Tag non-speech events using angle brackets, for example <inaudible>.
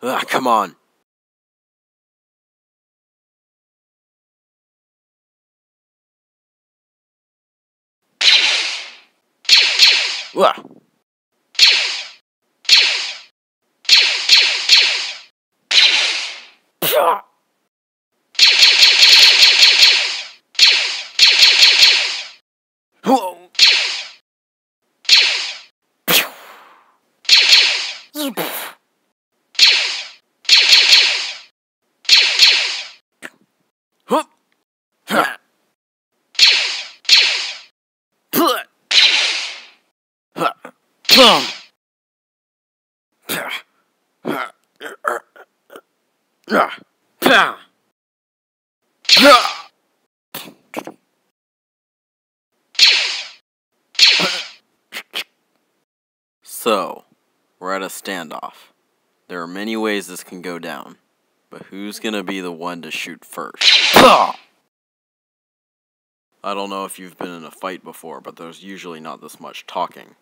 Ah, come on. Wah. Whoa. So, we're at a standoff. There are many ways this can go down, but who's gonna be the one to shoot first? <laughs> I don't know if you've been in a fight before, but there's usually not this much talking.